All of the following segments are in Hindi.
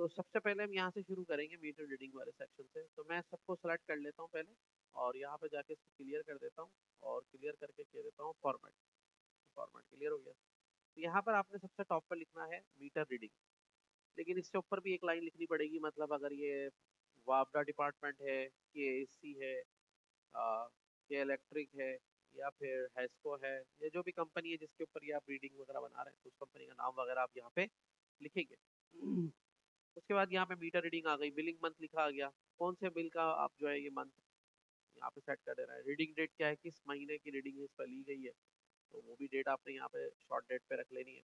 तो सबसे पहले हम यहाँ से शुरू करेंगे मीटर रीडिंग वाले सेक्शन से। तो मैं सबको सेलेक्ट कर लेता हूँ पहले और यहाँ पे जाके इसको क्लियर कर देता हूँ और क्लियर करके कह देता हूँ फॉर्मेट फॉर्मेट क्लियर हो गया। तो यहाँ पर आपने सबसे टॉप पर लिखना है मीटर रीडिंग लेकिन इससे ऊपर भी एक लाइन लिखनी पड़ेगी मतलब अगर ये वापडा डिपार्टमेंट है के सी है के इलेक्ट्रिक है, या फिर हैस्को है, या जो भी कंपनी है जिसके ऊपर ये आप रीडिंग वगैरह बना रहे हैं तो उस कंपनी का नाम वगैरह आप यहाँ पे लिखेंगे। उसके बाद यहाँ पे मीटर रीडिंग आ गई बिलिंग मंथ लिखा आ गया। कौन से बिल का आप जो है ये मंथ यहाँ पे सेट कर दे रहा है? रीडिंग डेट क्या है? किस महीने की रीडिंग इस पर ली गई है। तो वो भी डेट आपने यहाँ पे शॉर्ट डेट पे रख लेनी है।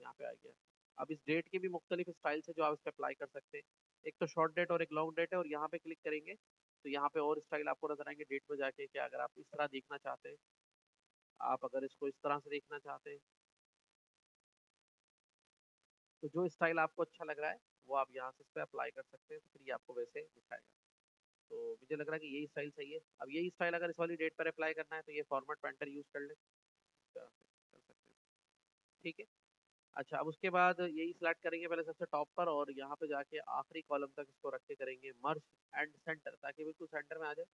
यहाँ पे आ गया। अब इस डेट के भी मुख्तलिफ़ स्टाइल से जो आप इस पर अप्लाई कर सकते हैं। एक तो शॉर्ट डेट और एक लॉन्ग डेट है और यहाँ पे क्लिक करेंगे तो यहाँ पे और स्टाइल आपको नज़र आएँगे डेट में जाके कि अगर आप इस तरह देखना चाहते हैं, आप अगर इसको इस तरह से देखना चाहते हैं तो जो स्टाइल आपको अच्छा लग रहा है वो आप यहाँ से इस पर अप्लाई कर सकते हैं तो फिर ये आपको वैसे दिखाएगा। तो मुझे लग रहा है कि यही स्टाइल सही है। अब यही स्टाइल अगर इस वाली डेट पर अप्लाई करना है तो ये फॉर्मेट पेंटर यूज़ कर लें। ठीक है? अच्छा अब उसके बाद यही सिलेक्ट करेंगे पहले सबसे टॉप पर, और यहाँ पे जाके आखिरी कॉलम तक इसको रख करेंगे मर्ज एंड सेंटर ताकि बिल्कुल सेंटर में आ जाए।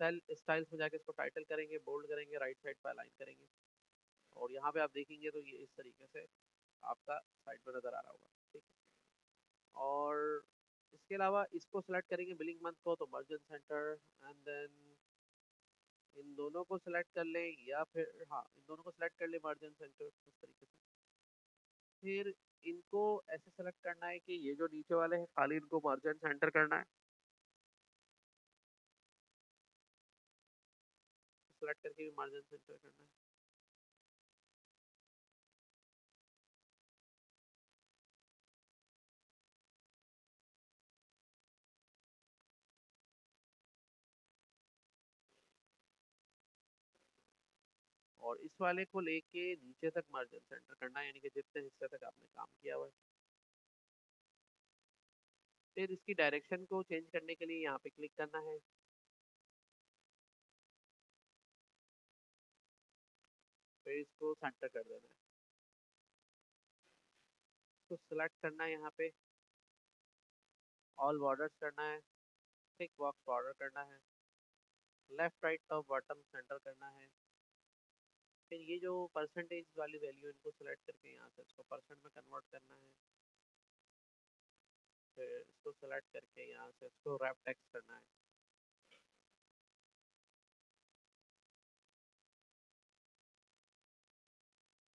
सेल स्टाइल्स में जाके इसको टाइटल करेंगे बोल्ड करेंगे राइट साइड पर अलाइन करेंगे। और यहाँ पे आप देखेंगे तो ये इस तरीके से आपका साइड पर नज़र आ रहा होगा। और इसके अलावा इसको सेलेक्ट करेंगे बिलिंग मंथ को तो merge and centre and then इन दोनों को सिलेक्ट कर लें या फिर हाँ इन दोनों को सिलेक्ट कर लें मार्जिन सेंटर इस तरीके से। फिर इनको ऐसे सेलेक्ट करना है कि ये जो नीचे वाले हैं, खाली इनको मार्जिन सेंटर करना है। सेलेक्ट करके भी मार्जिन सेंटर करना है। और इस वाले को लेके नीचे तक मार्जिन सेंटर करना है यानी कि जितने हिस्से तक आपने काम किया हुआ है। फिर इसकी डायरेक्शन को चेंज करने के लिए यहाँ पे क्लिक करना है। फिर इसको सेंटर कर देना है। इसको सिलेक्ट करना है यहाँ पे। ऑल बॉर्डर्स करना है। थिक बॉक्स बॉर्डर करना है। Left right top bottom centre करना है। फिर ये जो परसेंटेज वाली वैल्यू इनको सेलेक्ट करके यहाँ से इसको परसेंट में कन्वर्ट करना है। फिर इसको सेलेक्ट करके यहाँ से इसको रैप टेक्स्ट करना है।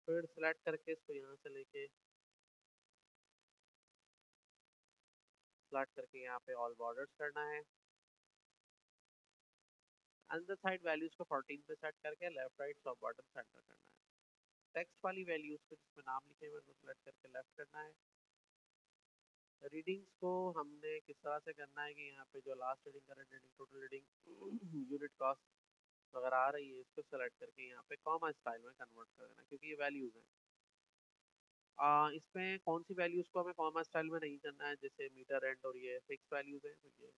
फिर सेलेक्ट करके इसको यहाँ से लेके सेलेक्ट करके यहाँ पे ऑल बॉर्डर्स करना है। अंदर साइड वैल्यूज़ को 14 पे सेट करके left right top bottom centre करना है। टेक्स्ट वाली वैल्यूज़ को जिसमें नाम लिखे हुए उनको सेलेक्ट करके लेफ़्ट करना है। रीडिंग्स को हमने किस तरह से करना है कि यहाँ पे जो last reading current reading total reading unit cost अगर आ रही है इसको सेलेक्ट करके यहाँ पे कॉमा स्टाइल में कन्वर्ट कर देना क्योंकि ये वैल्यूज़ हैं। आ, इसमें कौन सी वैल्यूज़ को हमें कॉमा स्टाइल में नहीं करना है? जैसे मीटर एंड और ये फिक्स वैल्यूज़ हैं तो ये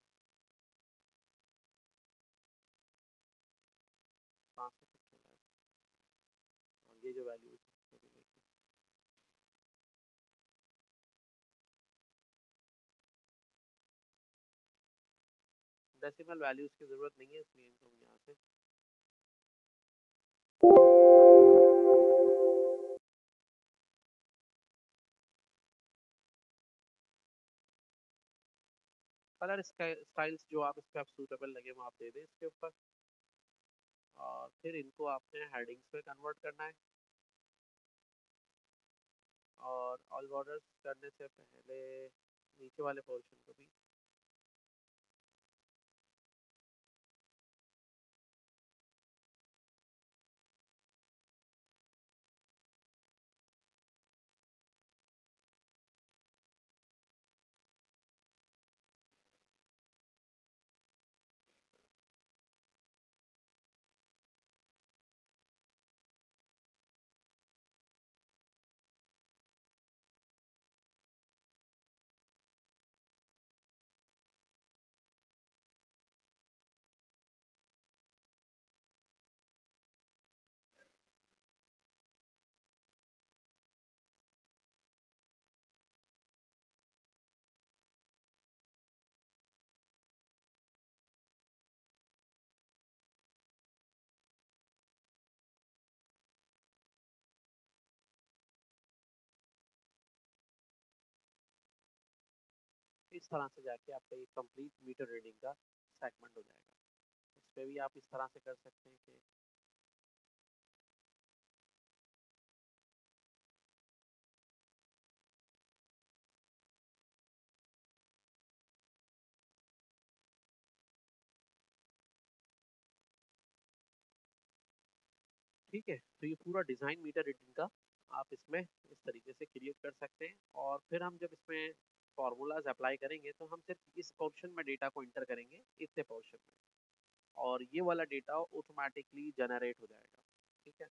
पाँच सौ चला है और ये जो वैल्यू डेसिमल वैल्यूज़ की ज़रूरत नहीं है, इसलिए इनको हम यहाँ से कलर स्टाइल्स जो आप इस पर आप सूटेबल लगे, वो आप दे दें इसके ऊपर। और फिर इनको आपने हेडिंग्स पे कन्वर्ट करना है। और ऑल बॉर्डर्स करने से पहले नीचे वाले पोर्शन को भी इस तरह से जाके आपका ये कंप्लीट मीटर रीडिंग का सेगमेंट हो जाएगा। इस पर भी आप इस तरह से कर सकते हैं कि ठीक है तो ये पूरा डिज़ाइन मीटर रीडिंग का आप इसमें इस तरीके से क्रिएट कर सकते हैं और फिर हम जब इसमें फार्मूलाज अप्लाई करेंगे तो हम सिर्फ़ इस पोर्शन में डेटा को इंटर करेंगे इससे पोर्शन में। और ये वाला डेटा ऑटोमेटिकली जनरेट हो जाएगा, ठीक है?